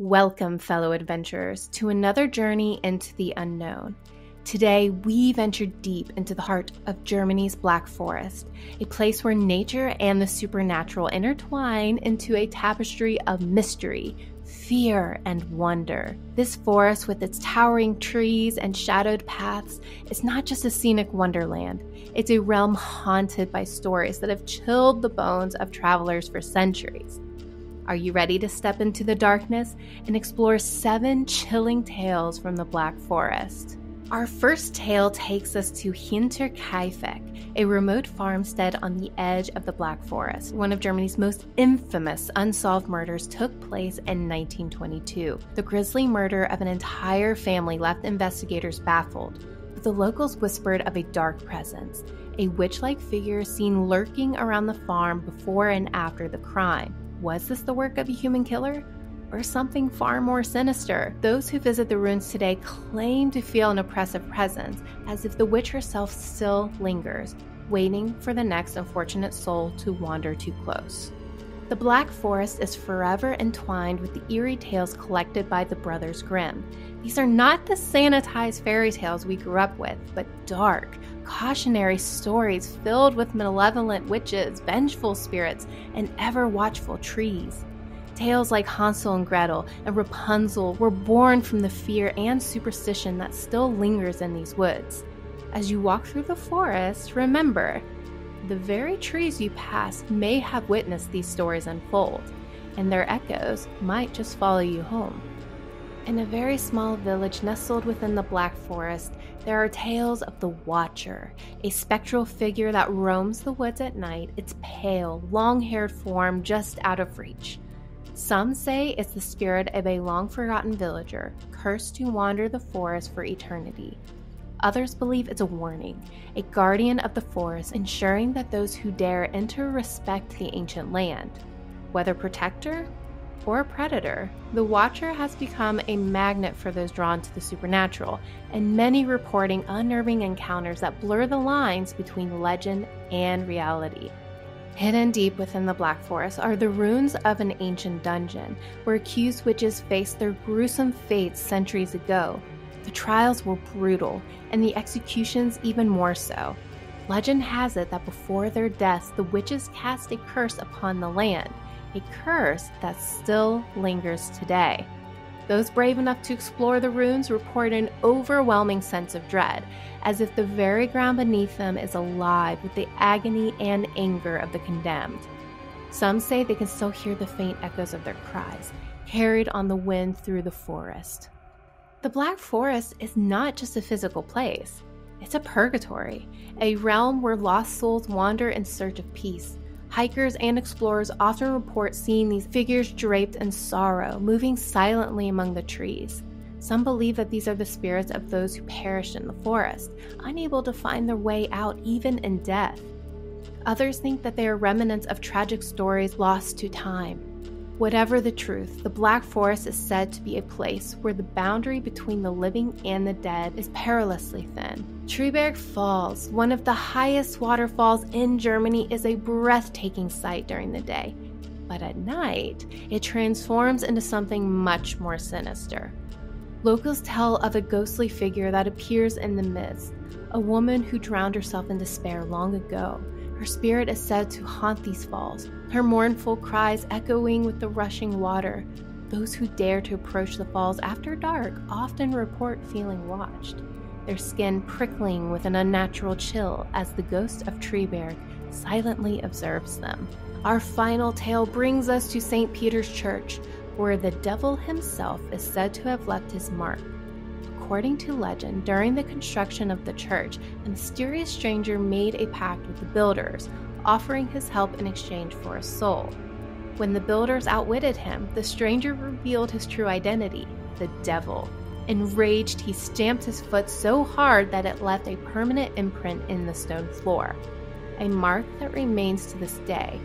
Welcome, fellow adventurers, to another journey into the unknown. Today, we venture deep into the heart of Germany's Black Forest, a place where nature and the supernatural intertwine into a tapestry of mystery, fear, and wonder. This forest, with its towering trees and shadowed paths, is not just a scenic wonderland, it's a realm haunted by stories that have chilled the bones of travelers for centuries. Are you ready to step into the darkness and explore seven chilling tales from the Black Forest? Our first tale takes us to Hinterkaifeck, a remote farmstead on the edge of the Black Forest. One of Germany's most infamous unsolved murders took place in 1922. The grisly murder of an entire family left investigators baffled, but the locals whispered of a dark presence, a witch like figure seen lurking around the farm before and after the crime. Was this the work of a human killer? Or something far more sinister? Those who visit the ruins today claim to feel an oppressive presence, as if the witch herself still lingers, waiting for the next unfortunate soul to wander too close. The Black Forest is forever entwined with the eerie tales collected by the Brothers Grimm. These are not the sanitized fairy tales we grew up with, but dark, cautionary stories filled with malevolent witches, vengeful spirits, and ever watchful trees. Tales like Hansel and Gretel and Rapunzel were born from the fear and superstition that still lingers in these woods. As you walk through the forest, remember the very trees you pass may have witnessed these stories unfold, and their echoes might just follow you home. In a very small village nestled within the Black Forest, there are tales of the Watcher, a spectral figure that roams the woods at night, its pale, long haired form just out of reach. Some say it's the spirit of a long forgotten villager, cursed to wander the forest for eternity. Others believe it's a warning, a guardian of the forest, ensuring that those who dare enter respect the ancient land. Whether protector or predator, the Watcher has become a magnet for those drawn to the supernatural, and many reporting unnerving encounters that blur the lines between legend and reality. Hidden deep within the Black Forest are the ruins of an ancient dungeon, where accused witches faced their gruesome fates centuries ago, the trials were brutal, and the executions even more so. Legend has it that before their deaths, the witches cast a curse upon the land, a curse that still lingers today. Those brave enough to explore the ruins report an overwhelming sense of dread, as if the very ground beneath them is alive with the agony and anger of the condemned. Some say they can still hear the faint echoes of their cries, carried on the wind through the forest. The Black Forest is not just a physical place, it's a purgatory, a realm where lost souls wander in search of peace. Hikers and explorers often report seeing these figures draped in sorrow, moving silently among the trees. Some believe that these are the spirits of those who perished in the forest, unable to find their way out even in death. Others think that they are remnants of tragic stories lost to time, Whatever the truth, the Black Forest is said to be a place where the boundary between the living and the dead is perilously thin. Triberg Falls, one of the highest waterfalls in Germany, is a breathtaking sight during the day. But at night, it transforms into something much more sinister. Locals tell of a ghostly figure that appears in the mist, a woman who drowned herself in despair long ago. Her spirit is said to haunt these falls, her mournful cries echoing with the rushing water. Those who dare to approach the falls after dark often report feeling watched, their skin prickling with an unnatural chill as the ghost of Triberg silently observes them. Our final tale brings us to St. Peter's Church, where the devil himself is said to have left his mark. According to legend, during the construction of the church, a mysterious stranger made a pact with the builders, offering his help in exchange for a soul. When the builders outwitted him, the stranger revealed his true identity the devil. Enraged, he stamped his foot so hard that it left a permanent imprint in the stone floor, a mark that remains to this day.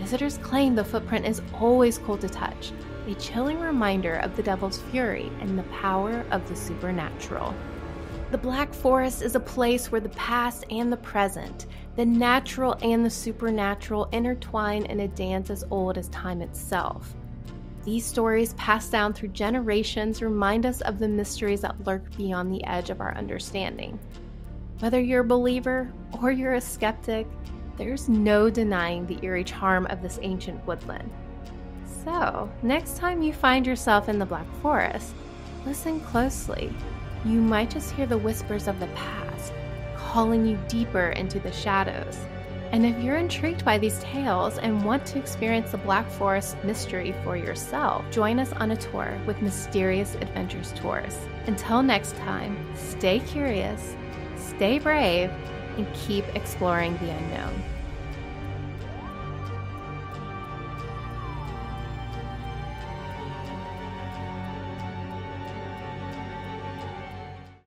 Visitors claim the footprint is always cold to touch, a chilling reminder of the devil's fury and the power of the supernatural. The Black Forest is a place where the past and the present, the natural and the supernatural intertwine in a dance as old as time itself. These stories, passed down through generations, remind us of the mysteries that lurk beyond the edge of our understanding. Whether you're a believer or you're a skeptic, there's no denying the eerie charm of this ancient woodland. So, next time you find yourself in the Black Forest, listen closely. You might just hear the whispers of the past, calling you deeper into the shadows. And if you're intrigued by these tales and want to experience the Black Forest mystery for yourself, join us on a tour with Mysterious Adventures Tours. Until next time, stay curious, stay brave, and keep exploring the unknown.